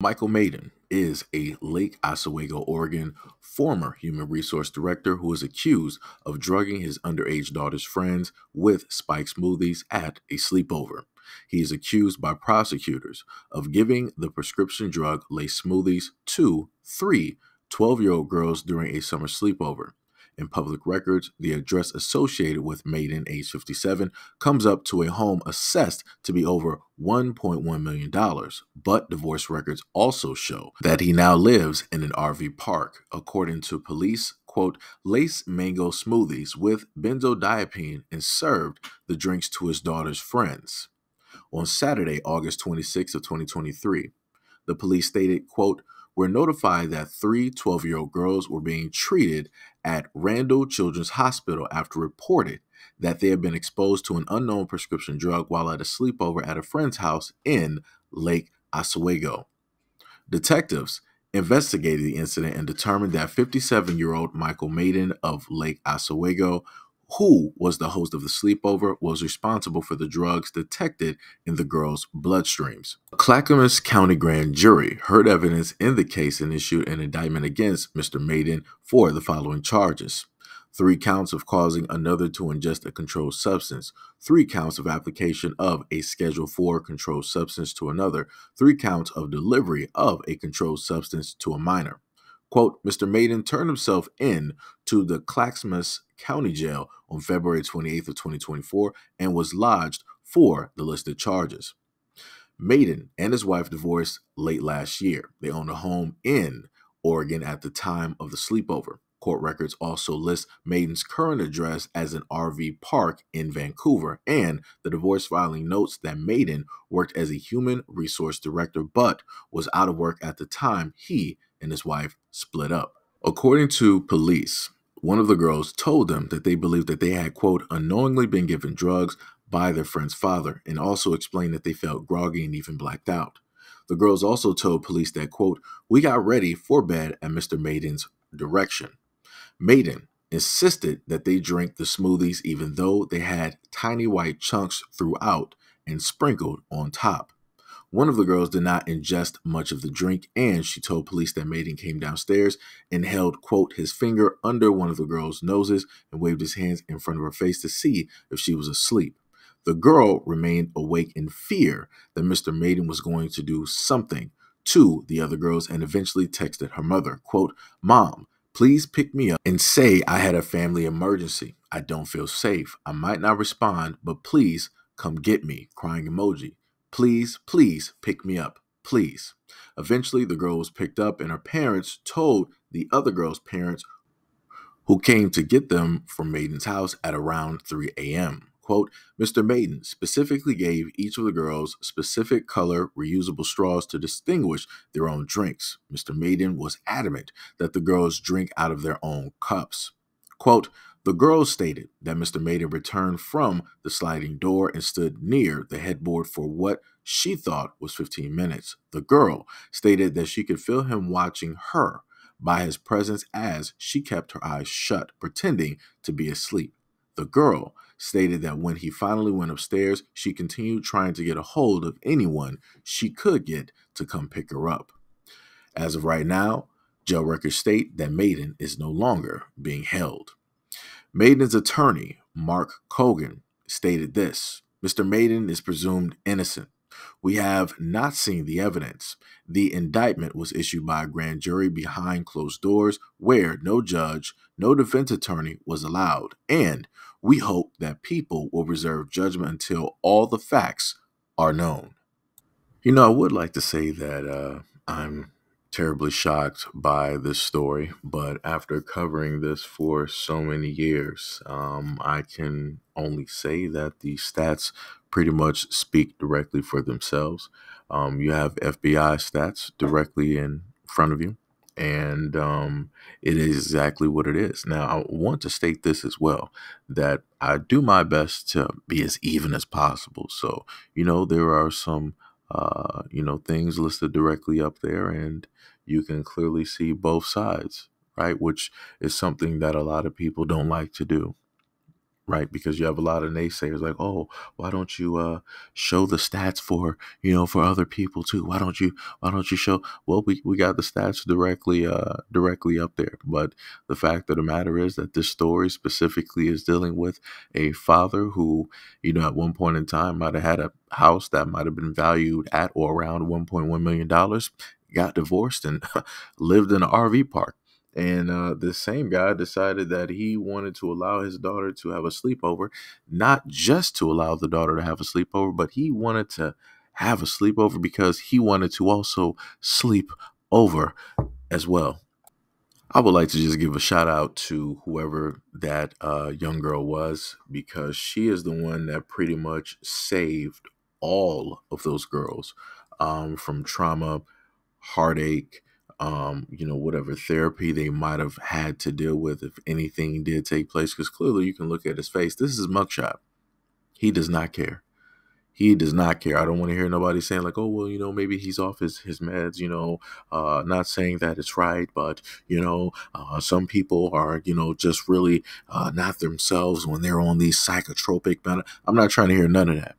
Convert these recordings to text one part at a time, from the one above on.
Michael Meyden is a Lake Oswego, Oregon former human resource director who is accused of drugging his underage daughter's friends with spike smoothies at a sleepover. He is accused by prosecutors of giving the prescription drug lace smoothies to three 12 year old girls during a summer sleepover. In public records, the address associated with Meyden, age 57, comes up to a home assessed to be over $1.1 million. But divorce records also show that he now lives in an RV park. According to police, quote, lace mango smoothies with benzodiazepine and served the drinks to his daughter's friends. On Saturday, August 26 of 2023, the police stated, quote, we're notified that three 12 year old girls were being treated at Randall Children's Hospital after reported that they had been exposed to an unknown prescription drug while at a sleepover at a friend's house in Lake Oswego. Detectives investigated the incident and determined that 57 year old Michael Meyden of Lake Oswego who was the host of the sleepover, was responsible for the drugs detected in the girls' bloodstreams. A Clackamas County grand jury heard evidence in the case and issued an indictment against Mr. Meyden for the following charges three counts of causing another to ingest a controlled substance, three counts of application of a Schedule 4 controlled substance to another, three counts of delivery of a controlled substance to a minor. Quote, Mr. Meyden turned himself in to the Clackamas County Jail on February 28th of 2024 and was lodged for the listed charges. Meyden and his wife divorced late last year. They owned a home in Oregon at the time of the sleepover. Court records also list Meyden's current address as an RV park in Vancouver, and the divorce filing notes that Meyden worked as a human resource director but was out of work at the time he and his wife split up. According to police, one of the girls told them that they believed that they had, quote, unknowingly been given drugs by their friend's father, and also explained that they felt groggy and even blacked out. The girls also told police that, quote, we got ready for bed at Mr. Meyden's direction. Meyden insisted that they drink the smoothies even though they had tiny white chunks throughout and sprinkled on top. One of the girls did not ingest much of the drink, and she told police that Meyden came downstairs and held, quote, his finger under one of the girl's noses and waved his hands in front of her face to see if she was asleep. The girl remained awake in fear that Mr. Meyden was going to do something to the other girls and eventually texted her mother, quote, Mom, please pick me up and say I had a family emergency. I don't feel safe. I might not respond, but please come get me, crying emoji. Please, please pick me up. Please. Eventually, the girl was picked up, and her parents told the other girl's parents, who came to get them from Meyden's house at around 3 a.m. Quote, Mr. Meyden specifically gave each of the girls specific color reusable straws to distinguish their own drinks. Mr. Meyden was adamant that the girls drink out of their own cups. Quote, the girls stated that Mr. Meyden returned from the sliding door and stood near the headboard for what she thought was 15 minutes. The girl stated that she could feel him watching her by his presence as she kept her eyes shut, pretending to be asleep. The girl stated that when he finally went upstairs, she continued trying to get a hold of anyone she could get to come pick her up. As of right now, jail records state that Meyden is no longer being held. Meyden's attorney, Mark Cogan, stated this Mr. Meyden is presumed innocent. We have not seen the evidence. The indictment was issued by a grand jury behind closed doors where no judge, no defense attorney was allowed, and we hope that people will reserve judgment until all the facts are known. You know, I would like to say that uh, I'm terribly shocked by this story, but after covering this for so many years, um, I can only say that the stats pretty much speak directly for themselves. Um, you have FBI stats directly in front of you, and um, it is exactly what it is. Now, I want to state this as well that I do my best to be as even as possible. So, you know, there are some uh, you know, things listed directly up there, and you can clearly see both sides, right? Which is something that a lot of people don't like to do. Right? Because you have a lot of naysayers like, oh, why don't you uh, show the stats for you know for other people too? Why don't you why don't you show? Well, we, we got the stats directly uh, directly up there, but the fact of the matter is that this story specifically is dealing with a father who you know at one point in time might have had a house that might have been valued at or around 1.1 million dollars, got divorced and lived in an RV park and uh, this same guy decided that he wanted to allow his daughter to have a sleepover, not just to allow the daughter to have a sleepover, but he wanted to have a sleepover because he wanted to also sleep over as well. I would like to just give a shout out to whoever that uh, young girl was because she is the one that pretty much saved all of those girls um, from trauma, heartache, um, you know, whatever therapy they might have had to deal with if anything did take place. Because clearly you can look at his face. This is mugshot. He does not care. He does not care. I don't want to hear nobody saying like, "Oh, well, you know, maybe he's off his his meds." You know, uh, not saying that it's right, but you know, uh, some people are, you know, just really uh, not themselves when they're on these psychotropic. I'm not trying to hear none of that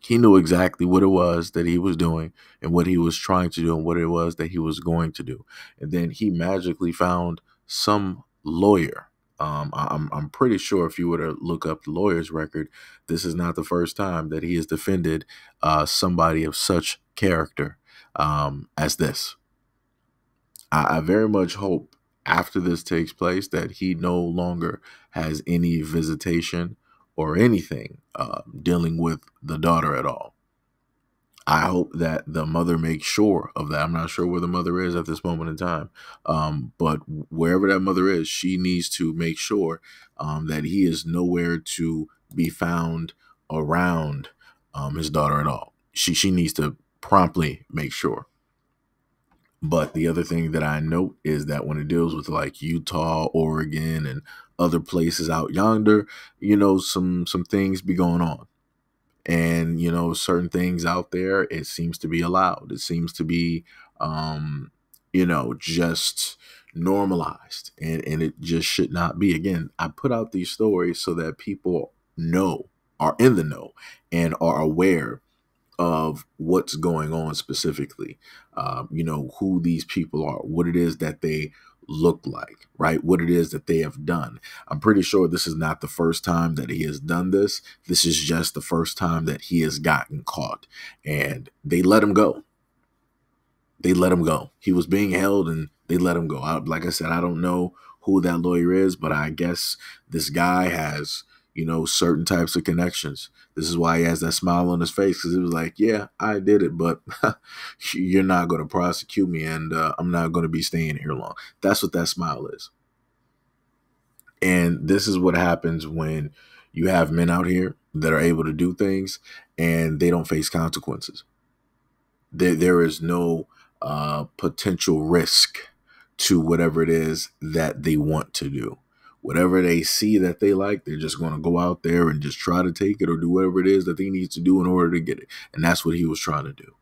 he knew exactly what it was that he was doing and what he was trying to do and what it was that he was going to do. And then he magically found some lawyer. Um, I'm, I'm pretty sure if you were to look up the lawyer's record, this is not the first time that he has defended uh, somebody of such character um, as this. I, I very much hope after this takes place that he no longer has any visitation or anything uh, dealing with the daughter at all. I hope that the mother makes sure of that. I'm not sure where the mother is at this moment in time, um, but wherever that mother is, she needs to make sure um, that he is nowhere to be found around um, his daughter at all. She she needs to promptly make sure. But the other thing that I note is that when it deals with like Utah, Oregon, and other places out yonder, you know, some some things be going on. And, you know, certain things out there, it seems to be allowed. It seems to be um, you know, just normalized. And and it just should not be. Again, I put out these stories so that people know, are in the know, and are aware of what's going on specifically. Um, you know, who these people are, what it is that they look like, right? What it is that they have done. I'm pretty sure this is not the first time that he has done this. This is just the first time that he has gotten caught. And they let him go. They let him go. He was being held and they let him go. I, like I said, I don't know who that lawyer is, but I guess this guy has you know, certain types of connections. This is why he has that smile on his face because it was like, yeah, I did it, but you're not going to prosecute me and uh, I'm not going to be staying here long. That's what that smile is. And this is what happens when you have men out here that are able to do things and they don't face consequences. There, there is no uh, potential risk to whatever it is that they want to do whatever they see that they like, they're just going to go out there and just try to take it or do whatever it is that they need to do in order to get it. And that's what he was trying to do.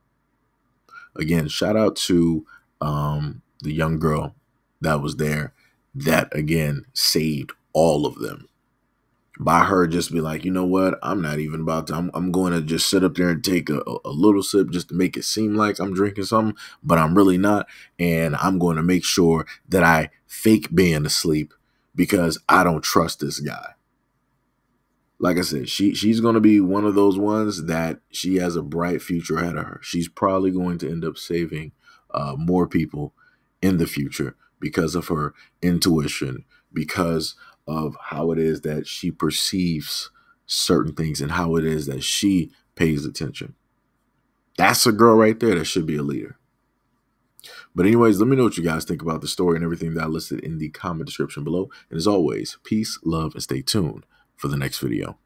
Again, shout out to um, the young girl that was there that, again, saved all of them. By her just be like, you know what? I'm not even about to. I'm, I'm going to just sit up there and take a, a little sip just to make it seem like I'm drinking something, but I'm really not. And I'm going to make sure that I fake being asleep because I don't trust this guy. Like I said, she she's going to be one of those ones that she has a bright future ahead of her. She's probably going to end up saving uh, more people in the future because of her intuition, because of how it is that she perceives certain things and how it is that she pays attention. That's a girl right there that should be a leader. But anyways, let me know what you guys think about the story and everything that I listed in the comment description below. And as always, peace, love, and stay tuned for the next video.